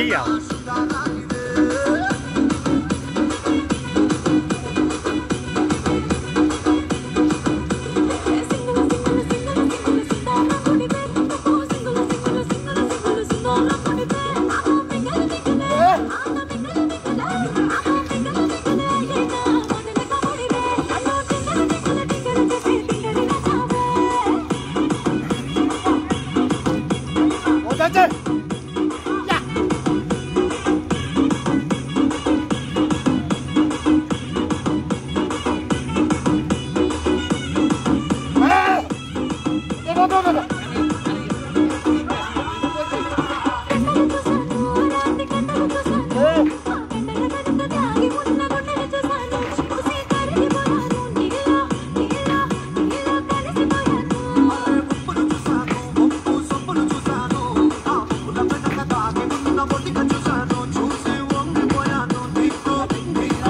deal. Oh, that's it! 走走走走。